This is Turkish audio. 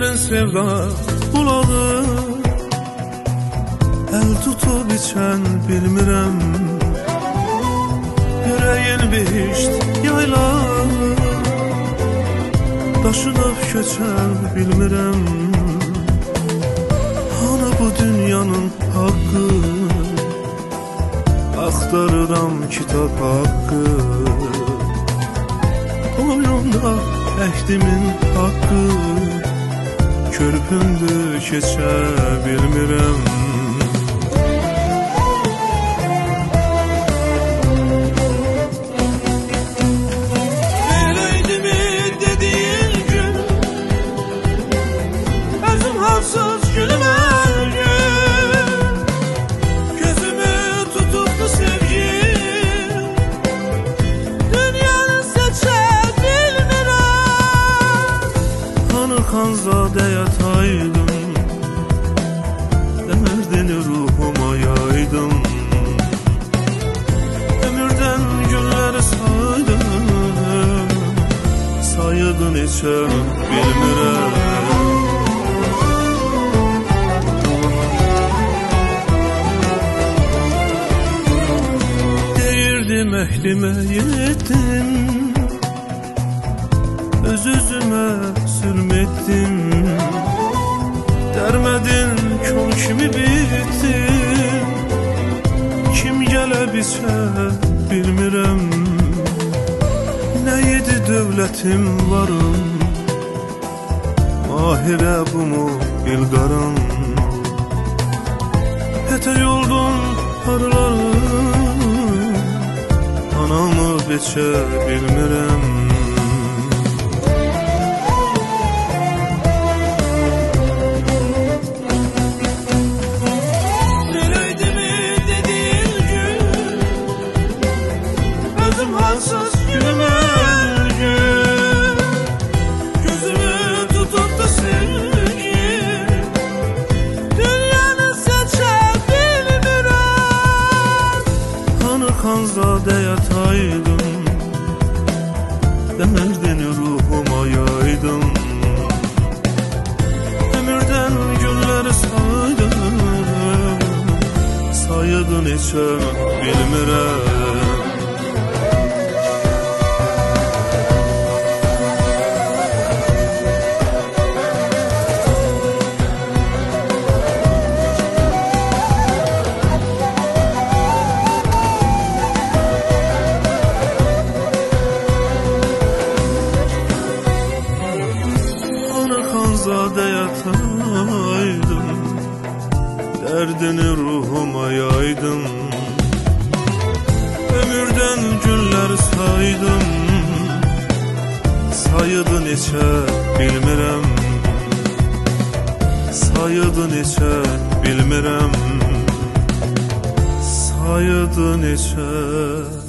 Günlerin sevda bulağı El tutup içen bilmirəm Yüreğin behişt yayla Daşınıp köçen bilmirəm Ana bu dünyanın hakkı. Aktarıram kitap hakkı. Boynumda əhdimin haqqı Körpümdür keçə bilmirəm Xanzadəyə taydım Dərdini ruhuma yaydım. Ömürdən günləri saydım. Sayıdı neçə bilmirəm Deyirdim əhdimə yetdim Öz özümə sürmettim Dərmədin kol kimi bittim Kim gələ biçə bilmirəm. Nə yedi dövlətim varım? Mahirə bu mu bilqaram Hətə yoldum harlarım Anamı beçə bilmirəm Ansız gülüm ölgün Gözümü tutup da sevgi Dünyanı seçe bilmirəm Hanı Xanzadəyə taydım Dərdini ruhuma yaydım Ömürdən günləri saydım Sayıdı neçə bilmirəm Xanzadəyə taydım Dərdini ruhuma yaydım. Ömürdən günlər saydım Sayıdı neçə bilmirəm Sayıdı neçə bilmirəm Sayıdı neçə